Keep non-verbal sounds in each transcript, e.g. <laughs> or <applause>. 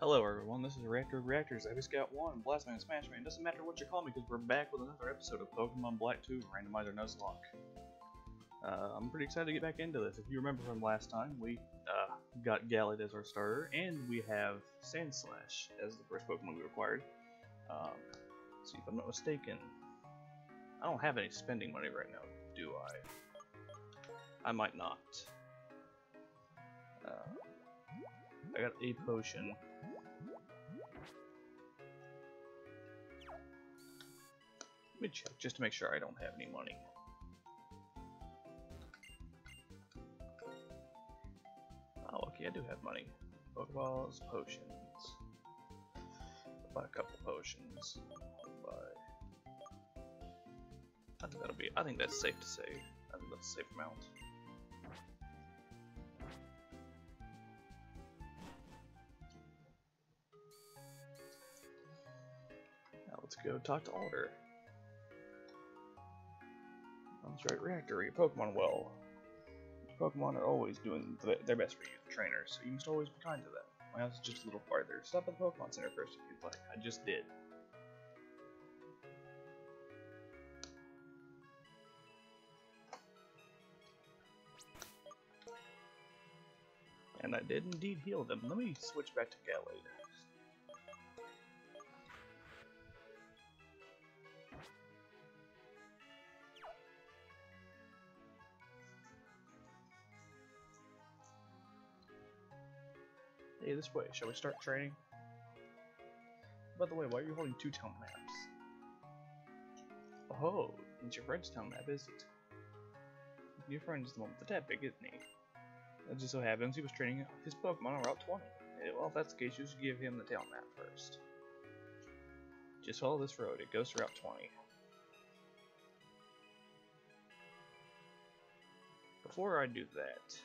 Hello everyone, this is Reactor of Reactors, just got 1, Blastman, and Smashman, doesn't matter what you call me because we're back with another episode of Pokemon Black 2 Randomizer Nuzlocke. Uh, I'm pretty excited to get back into this. If you remember from last time, we uh, got Gallade as our starter, and we have Sandslash as the first Pokemon we acquired. Um, see if I'm not mistaken, I don't have any spending money right now, do I? I might not. Uh, I got a potion. Let me check just to make sure I don't have any money. Ah, oh, okay, I do have money. Pokeballs, potions. I'll buy a couple potions. I'll buy. I think that'll be. I think that's safe to say. I think that's a safe amount. Now let's go talk to Alder. That's right, Reactor, your Pokemon well. Pokemon are always doing th their best for you, the trainers, so you must always be kind to them. My house is just a little farther. Stop at the Pokemon Center first if you'd like. I just did. And I did indeed heal them. Let me switch back to. Hey, this way. Shall we start training? By the way, why are you holding two town maps? Oh, it's your friend's town map, is it? Your friend is the one with the Tepig, isn't he? It just so happens he was training his Pokemon on Route 20. Eh, well, if that's the case, you should give him the town map first. Just follow this road, it goes to Route 20. Before I do that,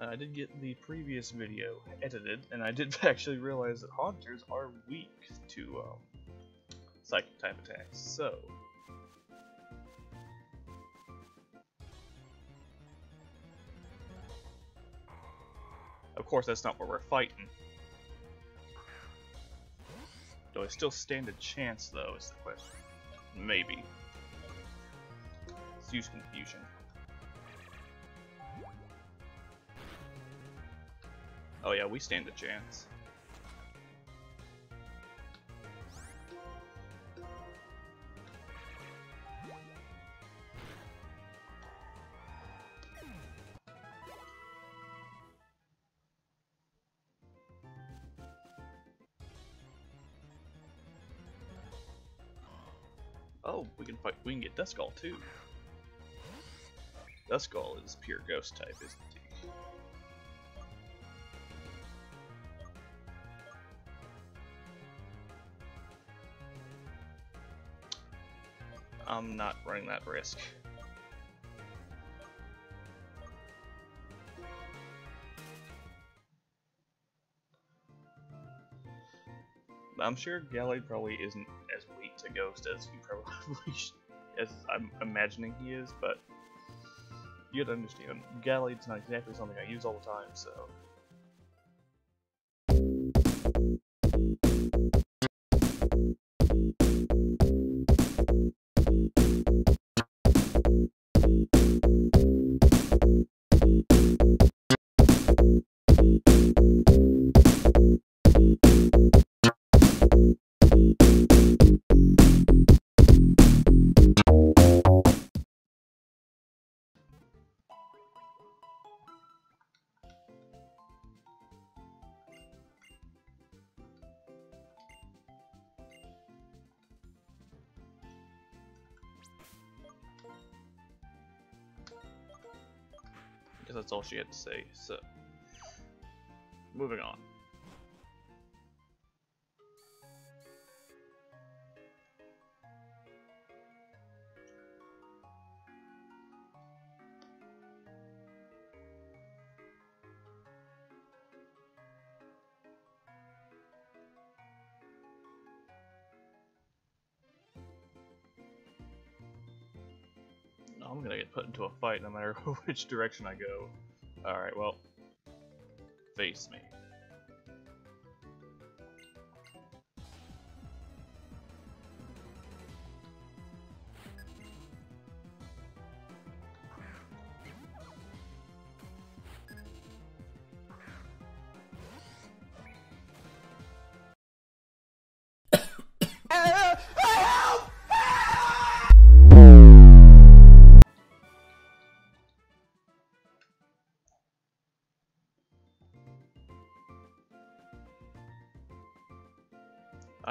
Uh, I did get the previous video edited, and I did <laughs> actually realize that Haunters are weak to um, Psychic type attacks. So, of course, that's not where we're fighting. Do I still stand a chance, though? Is the question. Maybe. Let's use confusion. Oh yeah, we stand a chance. Oh, we can fight. We can get Duskull too. Duskull is pure ghost type, isn't he? I'm not running that risk. I'm sure Gallade probably isn't as weak to Ghost as you <laughs> probably as I'm imagining he is, but you gotta understand, Gallade's not exactly something I use all the time, so guess that's all she had to say. So, moving on. No matter <laughs> which direction I go. Alright, well, face me.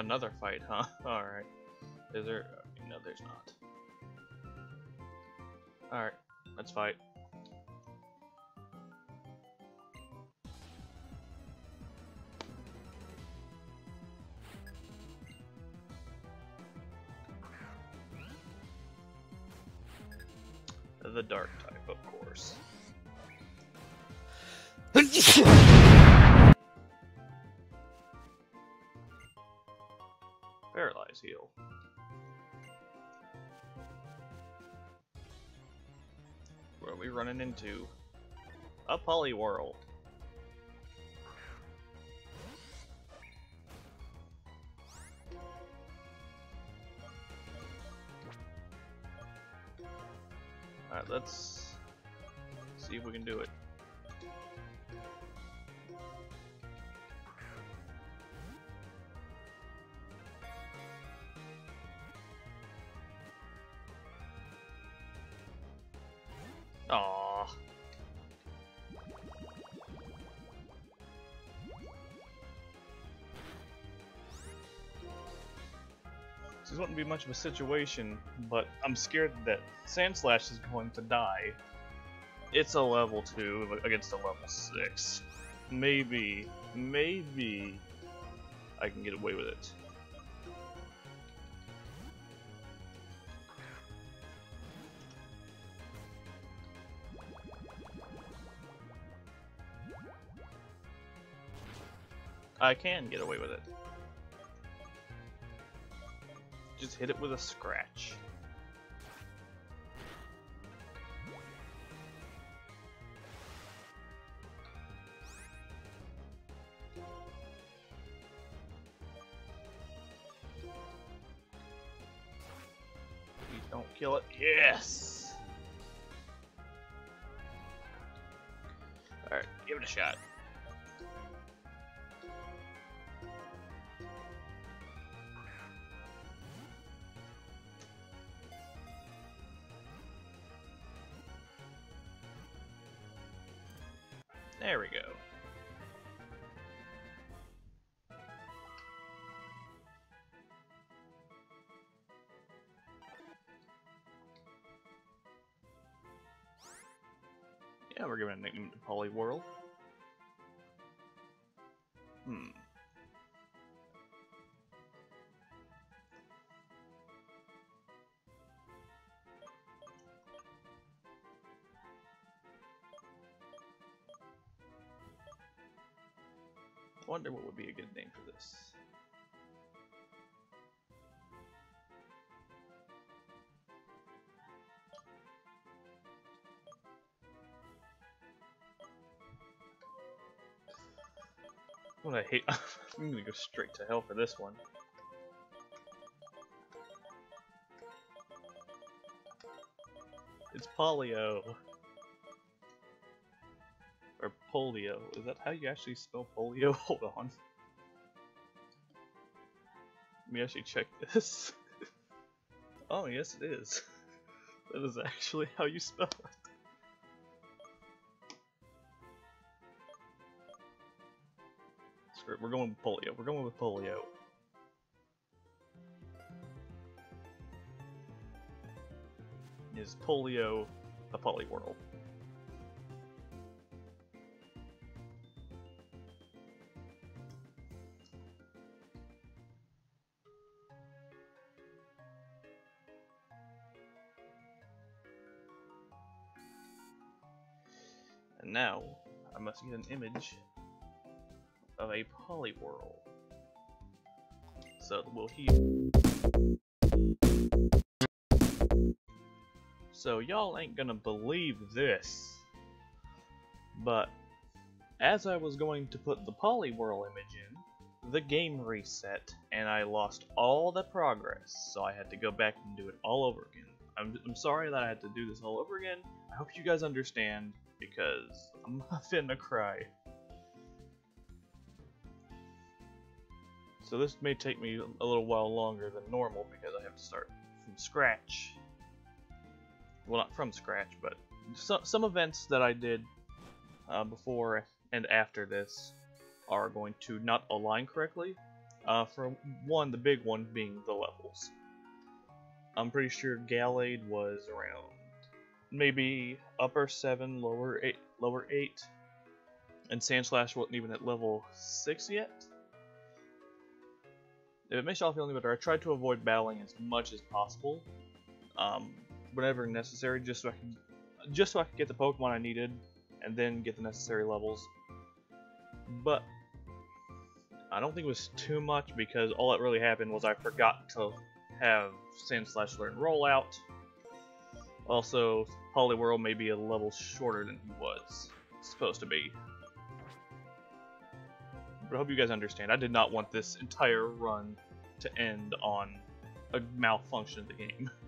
Another fight, huh? <laughs> Alright. Is there... Uh, no, there's not. Alright, let's fight. The dark type, of course. <laughs> running into? A Poliwhirl. Alright, let's see if we can do it. Wouldn't be much of a situation, but I'm scared that Sandslash is going to die. It's a level 2 against a level 6. Maybe, maybe I can get away with it. I can get away with it. Just hit it with a scratch. Please don't kill it. Yes! Alright, give it a shot. Yeah, we're giving a nickname to Poliwhirl. Hmm. Wonder what would be a good name for this. I'm gonna hate. <laughs> I'm gonna go straight to hell for this one. It's polio. Or polio. Is that how you actually spell polio? <laughs> Hold on. Let me actually check this. <laughs> oh, yes it is. That is actually how you spell it. We're going with polio. We're going with polio. Is polio a Poliwhirl? And now, I must get an image of a Poliwhirl. So we'll heal. So y'all ain't gonna believe this. But as I was going to put the Poliwhirl image in, the game reset and I lost all the progress, so I had to go back and do it all over again. I'm, I'm sorry that I had to do this all over again. I hope you guys understand because <laughs> I'm finna cry. So this may take me a little while longer than normal because I have to start from scratch. Well, not from scratch, but so, some events that I did uh, before and after this are going to not align correctly. Uh, for one, the big one being the levels. I'm pretty sure Gallade was around maybe upper 7, lower 8, lower 8, and Sandslash wasn't even at level 6 yet. If it makes y'all feel any better, I tried to avoid battling as much as possible, um, whenever necessary, just so I can, just so I could get the Pokemon I needed, and then get the necessary levels. But I don't think it was too much because all that really happened was I forgot to have Sandslash learn rollout. Also, Poliwhirl may be a level shorter than he was supposed to be. But I hope you guys understand. I did not want this entire run to end on a malfunction of the game. <laughs>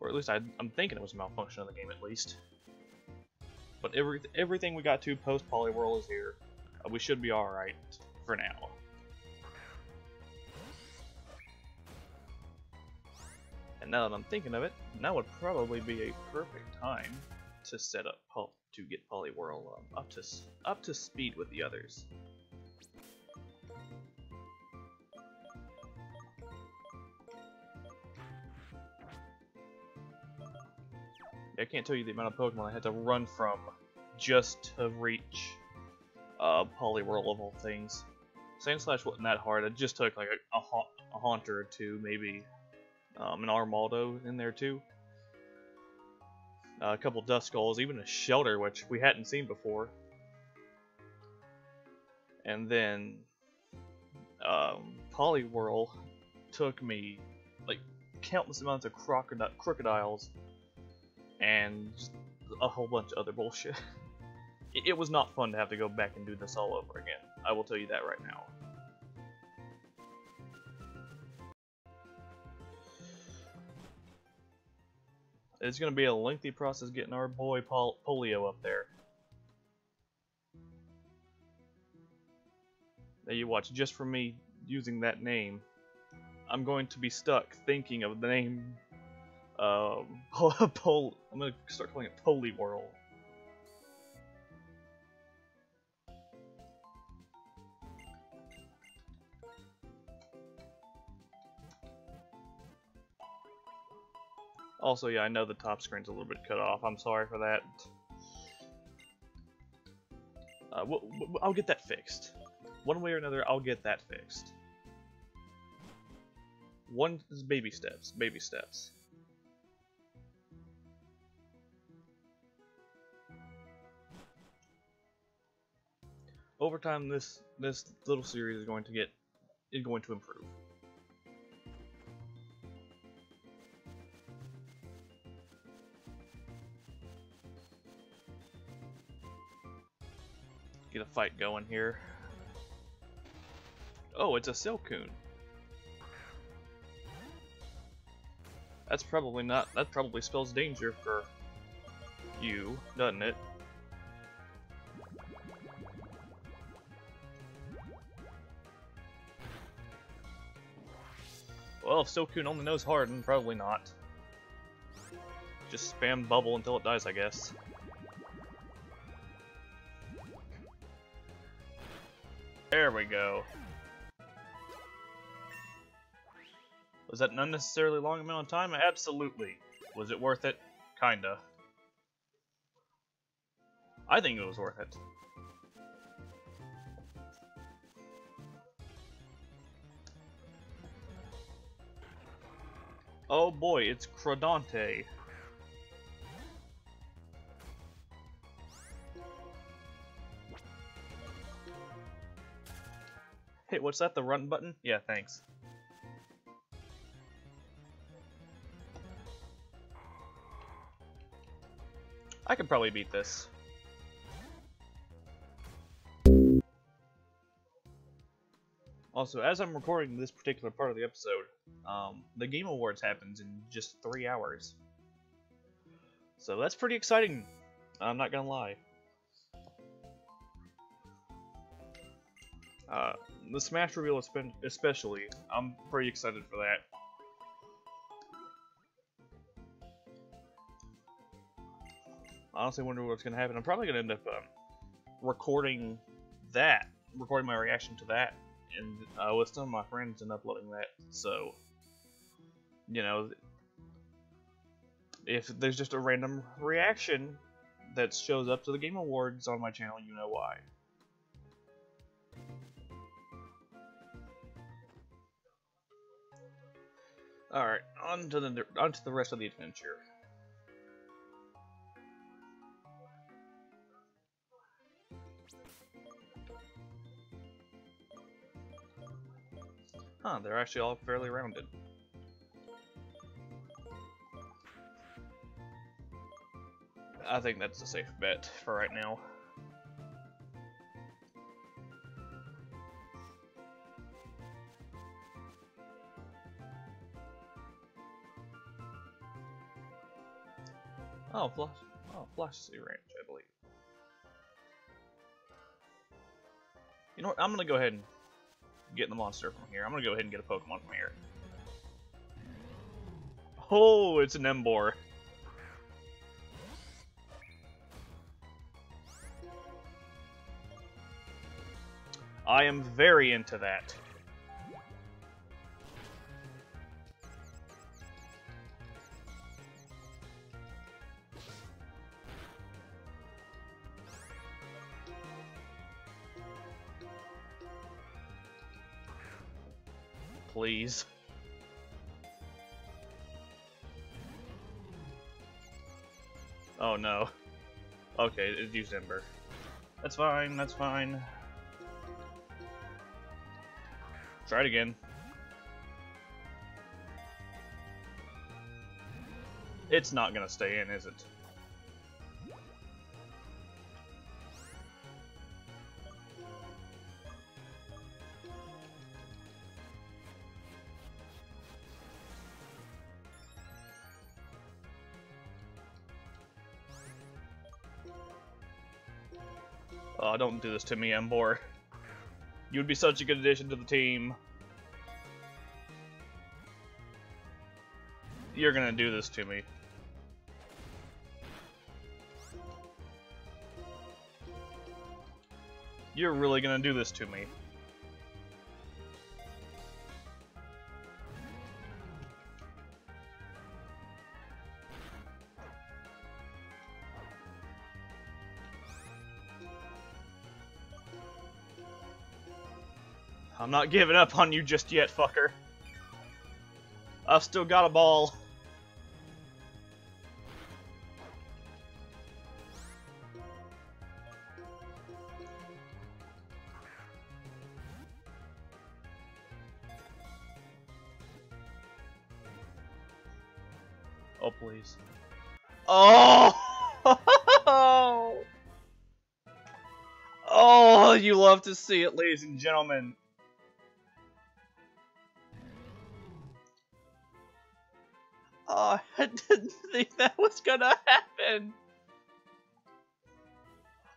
or at least I, am thinking it was a malfunction of the game at least. But every, everything we got to post Poliwhirl is here. Uh, we should be alright for now. And now that I'm thinking of it, now would probably be a perfect time to set up to get Poliwhirl um, up to up to speed with the others. I can't tell you the amount of Pokemon I had to run from just to reach uh, Poliwhirl of all things. Sandslash wasn't that hard, it just took like a, a, ha a Haunter or two, maybe um, an Armaldo in there too. Uh, a couple Duskulls, even a Shellder, which we hadn't seen before. And then um, Poliwhirl took me like countless amounts of crocodile crocodiles and a whole bunch of other bullshit. <laughs> it, it was not fun to have to go back and do this all over again. I will tell you that right now. It's going to be a lengthy process getting our boy Pol Polio up there. Now you watch, just for me using that name, I'm going to be stuck thinking of the name um, <laughs> Pol I'm going to start calling it Poliwhirl. Also, yeah, I know the top screen's a little bit cut off. I'm sorry for that. Uh, we'll, I'll get that fixed. One way or another, I'll get that fixed. One baby steps, baby steps. Over time, this this little series is going to get is going to improve. Get a fight going here. Oh, it's a Silcoon. That's probably not, that probably spells danger for you, doesn't it? Well, if Silcoon only knows Harden, probably not. Just spam bubble until it dies, I guess. There we go. Was that an unnecessarily long amount of time? Absolutely. Was it worth it? Kinda. I think it was worth it. Oh boy, it's Crodante. Hey, what's that? The run button? Yeah, thanks. I can probably beat this. Also, as I'm recording this particular part of the episode, um, the Game Awards happens in just three hours. So that's pretty exciting, I'm not gonna lie. Uh, the Smash reveal especially, I'm pretty excited for that. I honestly wonder what's going to happen. I'm probably going to end up um, recording that, recording my reaction to that, and uh, with some of my friends and uploading that. So, you know, if there's just a random reaction that shows up to the Game Awards on my channel, you know why. Alright, on to the on to the rest of the adventure. Huh, they're actually all fairly rounded. I think that's a safe bet for right now. Oh, Flash. Oh, Floccesy Ranch, I believe. You know what? I'm gonna go ahead and get the monster from here. I'm gonna go ahead and get a Pokemon from here. Oh, it's an Emboar. I am very into that. Please. Oh no. Okay, it used Ember. That's fine, that's fine. Try it again. It's not gonna stay in, is it? Don't do this to me, Emboar. You would be such a good addition to the team. You're gonna do this to me. You're really gonna do this to me. I'm not giving up on you just yet, fucker. I've still got a ball. Oh, please. Oh! <laughs> oh, you love to see it, ladies and gentlemen. I didn't think that was gonna happen.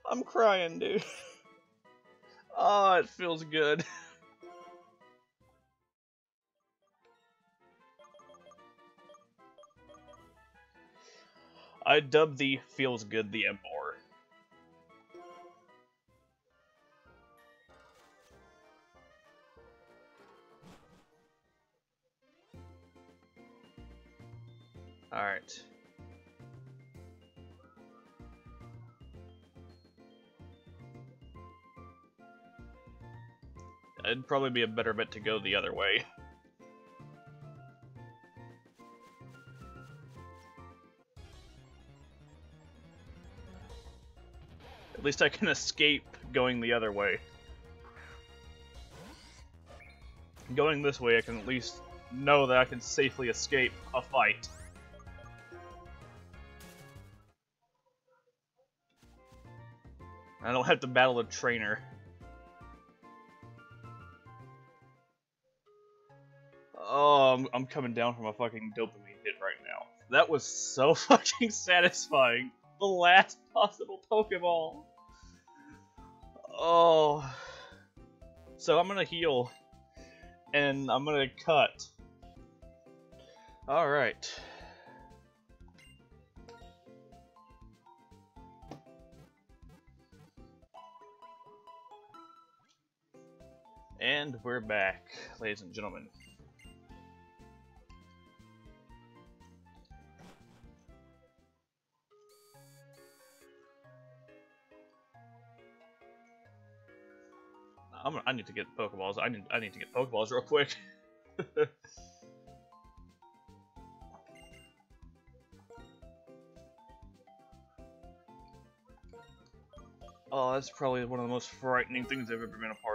I'm crying, dude. <laughs> Oh, it feels good. I dub the feels good the Emboar. Alright. It'd probably be a better bet to go the other way. At least I can escape going the other way. Going this way, I can at least know that I can safely escape a fight. Don't have to battle a trainer. Oh, I'm, I'm coming down from a fucking dopamine hit right now. That was so <laughs> fucking satisfying. The last possible Pokeball. Oh. So I'm gonna heal. And I'm gonna cut. Alright. And we're back, ladies and gentlemen. I'm, I need to get Pokeballs. I need, I need to get Pokeballs real quick. <laughs> oh, that's probably one of the most frightening things I've ever been a part of.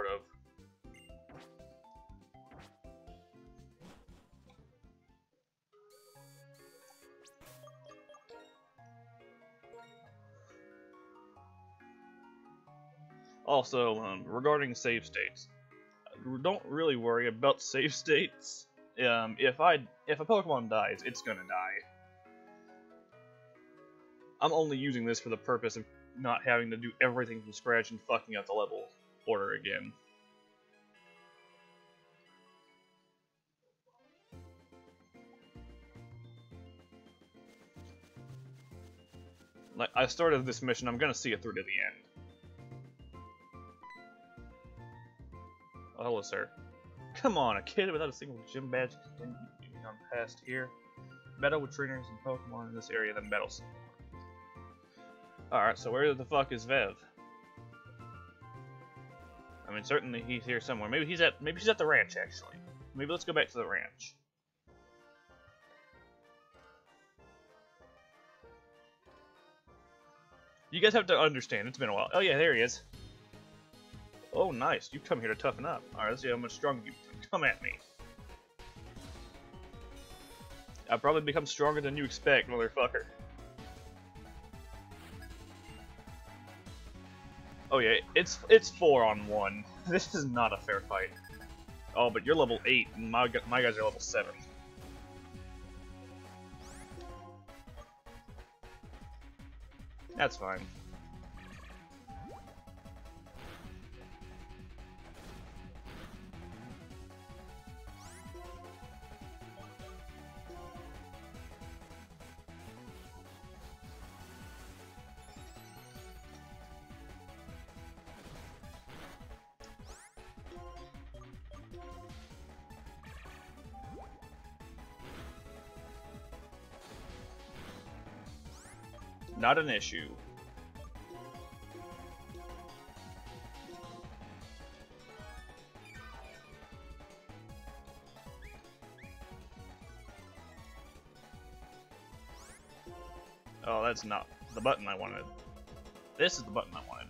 Also, um, regarding save states, don't really worry about <laughs> save states. Um, if I if a Pokemon dies, it's gonna die. I'm only using this for the purpose of not having to do everything from scratch and fucking up the level order again. Like, I started this mission, I'm gonna see it through to the end. Oh, hello, sir. Come on, a kid without a single gym badge can on past here. Battle with trainers and Pokemon in this area, battle some Alright, so where the fuck is Vev? I mean, certainly he's here somewhere. Maybe he's at maybe he's at the ranch actually. Maybe let's go back to the ranch. You guys have to understand, it's been a while. Oh yeah, there he is. Oh, nice. You come here to toughen up. Alright, let's see how much stronger you come at me. I'll probably become stronger than you expect, motherfucker. Oh yeah, it's it's four on one. <laughs> This is not a fair fight. Oh, but you're level eight, and my my guys are level seven. That's fine. Not an issue. Oh, that's not the button I wanted. This is the button I wanted.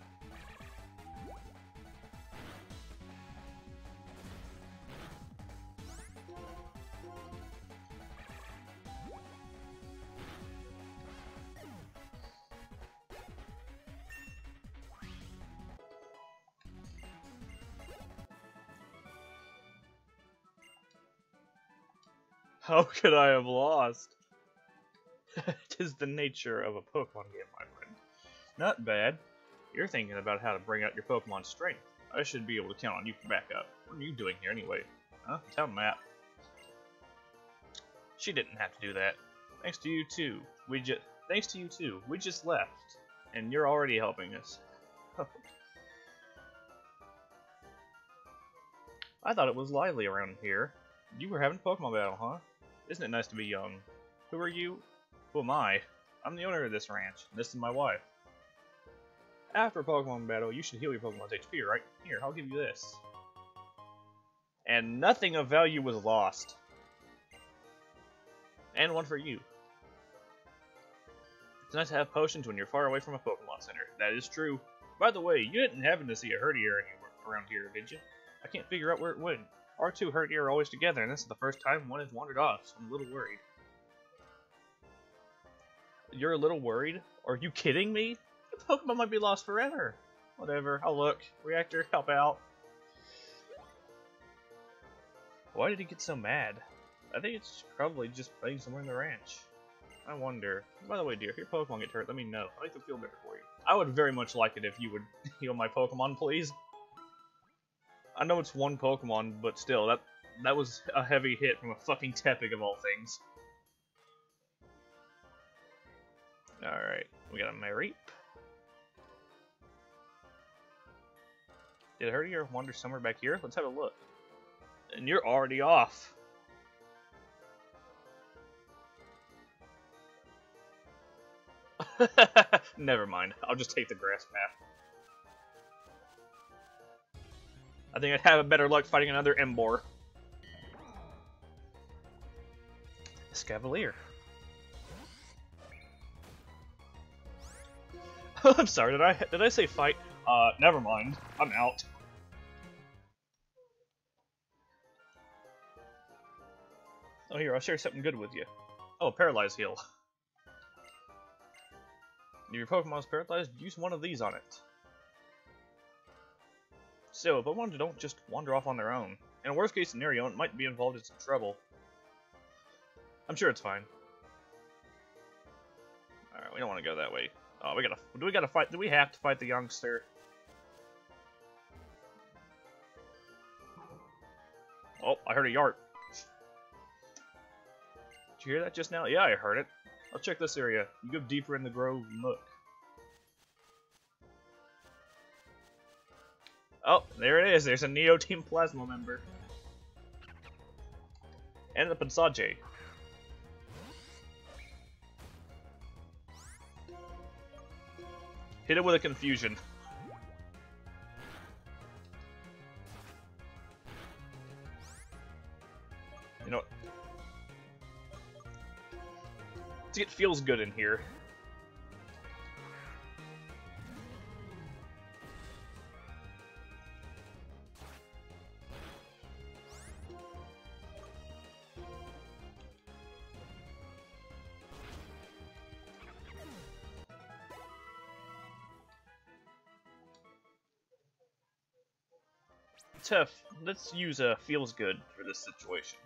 How <laughs> could I have lost? <laughs> Tis the nature of a Pokemon game, my friend. Not bad. You're thinking about how to bring out your Pokemon's strength. I should be able to count on you for backup. What are you doing here anyway? Huh? Tell Matt. She didn't have to do that. Thanks to you too. We just thanks to you too. We just left, and you're already helping us. <laughs> I thought it was lively around here. You were having a Pokemon battle, huh? Isn't it nice to be young? Who are you? Who am I? I'm the owner of this ranch, and this is my wife. After a Pokemon battle, you should heal your Pokemon's HP, right? Here, I'll give you this. And nothing of value was lost. And one for you. It's nice to have potions when you're far away from a Pokemon Center. That is true. By the way, you didn't happen to see a Herdier anywhere around here, did you? I can't figure out where it went. Our two Herdier are always together, and this is the first time one has wandered off, so I'm a little worried. You're a little worried? Are you kidding me? The Pokemon might be lost forever. Whatever, I'll look. Reactor, help out. Why did he get so mad? I think it's probably just playing somewhere in the ranch. I wonder. By the way, dear, if your Pokemon get hurt, let me know. I them feel better for you. I would very much like it if you would <laughs> heal my Pokemon, please. I know it's one Pokemon, but still, that that was a heavy hit from a fucking Tepig of all things. Alright, we got a Mareep. Did it hurt you wander somewhere back here? Let's have a look. And you're already off. <laughs> Never mind. I'll just take the grass path. I think I'd have a better luck fighting another Emboar. Escavalier. <laughs> I'm sorry, did I did I say fight? Uh, never mind. I'm out. Oh, here, I'll share something good with you. Oh, Paralyze Heal. If your Pokemon is paralyzed, use one of these on it. Still, if Pokemon don't just wander off on their own. In a worst case scenario, it might be involved in some trouble. I'm sure it's fine. Alright, we don't want to go that way. Oh, we gotta. Do we gotta fight? Do we have to fight the youngster? Oh, I heard a yart. Did you hear that just now? Yeah, I heard it. Let's check this area. You go deeper in the grove and look. Oh, there it is. There's a Neo Team Plasma member. And the Pansage. Hit it with a confusion. You know? It feels good in here. Let's use a feels good for this situation.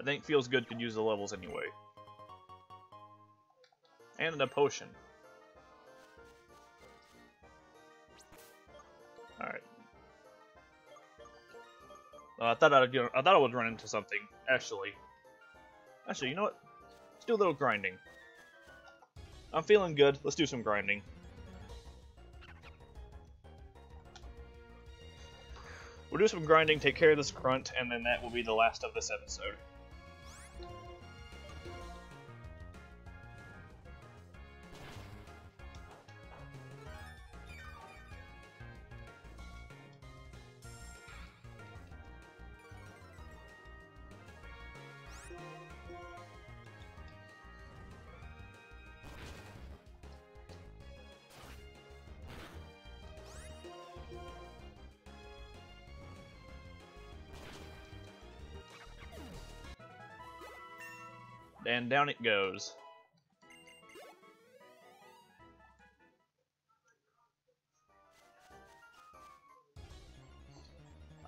I think feels good could use the levels anyway. And a potion. Alright. Uh, I thought I'd I thought I would run into something. Actually, actually, you know what? Let's do a little grinding. I'm feeling good. Let's do some grinding. We'll do some grinding, take care of this grunt, and then that will be the last of this episode. And down it goes.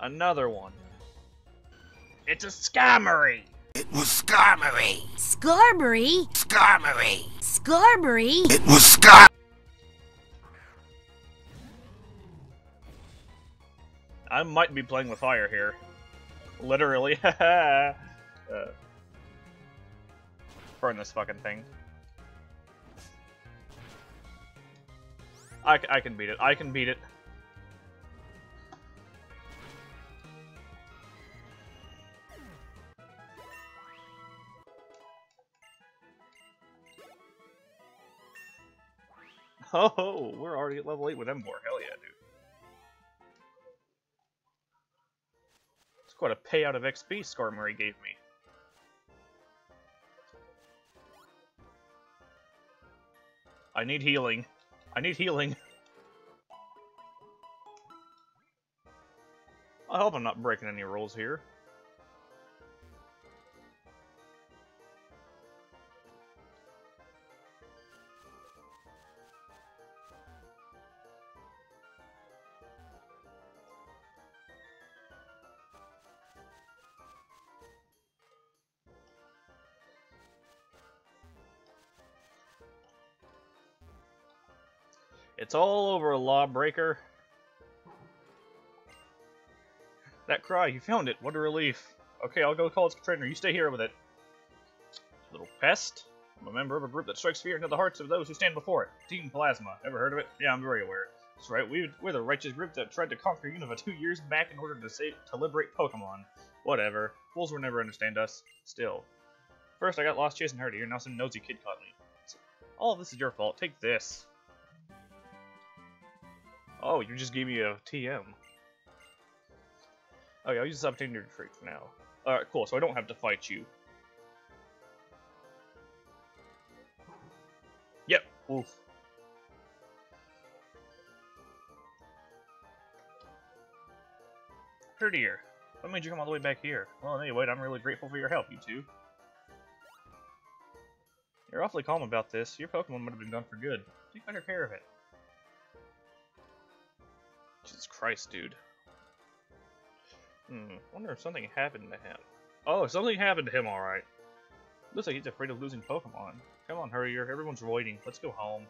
Another one. It's a Skarmory! It was Skarmory! Scarberry? Skarmory! Scarberry? It was Scar- I might be playing with fire here. Literally. <laughs> uh, burn this fucking thing. I, I can beat it. I can beat it. <laughs> Oh, we're already at level 8 with Emboar. Hell yeah, dude. It's quite a payout of XP Skarmory gave me. I need healing. I need healing. I hope I'm not breaking any rules here. It's all over, lawbreaker. That cry, you found it. What a relief. Okay, I'll go call its trainer. You stay here with it. Little pest. I'm a member of a group that strikes fear into the hearts of those who stand before it. Team Plasma. Ever heard of it? Yeah, I'm very aware. That's right. We, we're the righteous group that tried to conquer Unova two years back in order to save to liberate Pokemon. Whatever. Fools will never understand us. Still. First, I got lost chasing her here. Now some nosy kid caught me. All of this is your fault. Take this. Oh, you just gave me a TM. Okay, I'll use this opportunity to retreat for now. Alright, cool, so I don't have to fight you. Yep, oof. Herdier, what made you come all the way back here? Well, anyway, I'm really grateful for your help, you two. You're awfully calm about this. Your Pokemon would have been gone for good. Take better care of it. Jesus Christ, dude. Hmm, wonder if something happened to him. Oh, something happened to him, alright. Looks like he's afraid of losing Pokemon. Come on, Herdier, everyone's waiting. Let's go home.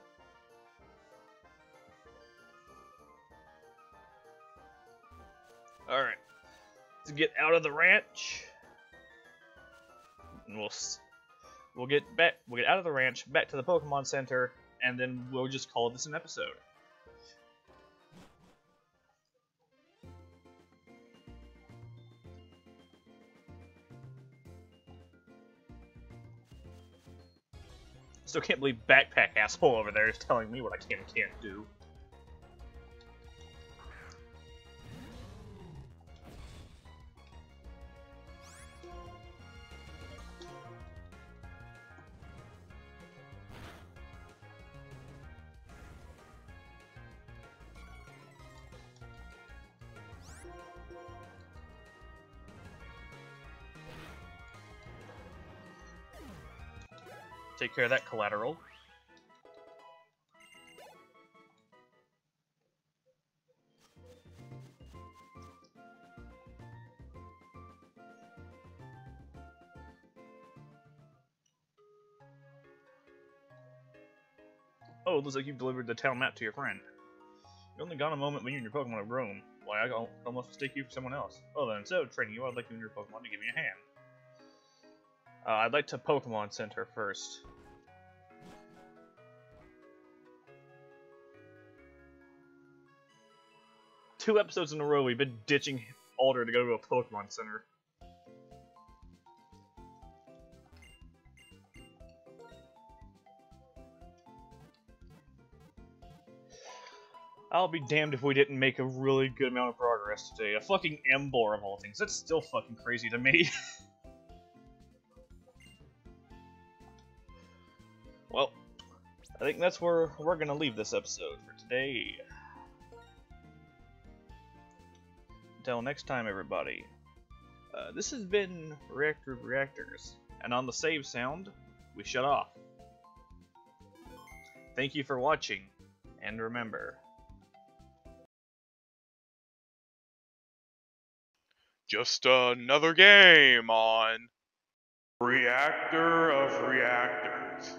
Alright. Let's get out of the ranch. And we'll we'll get back we'll get out of the ranch, back to the Pokemon Center, and then we'll just call this an episode. Still can't believe backpack asshole over there is telling me what I can and can't do. Take care of that collateral. Oh, it looks like you've delivered the town map to your friend. You're only gone a moment when you and your Pokemon have roam. Why, I almost mistake you for someone else. Well then, of training you, I'd like you and your Pokemon to give me a hand. Uh, I'd like to Pokemon Center first. Two episodes in a row, we've been ditching Alder to go to a Pokemon Center. I'll be damned if we didn't make a really good amount of progress today. A fucking Emboar of all things. That's still fucking crazy to me. <laughs> well, I think that's where we're gonna leave this episode for today. Until next time, everybody. Uh, this has been Reactor Reactors, and on the save sound, we shut off. Thank you for watching, and remember, Just another game on Reactor of Reactors.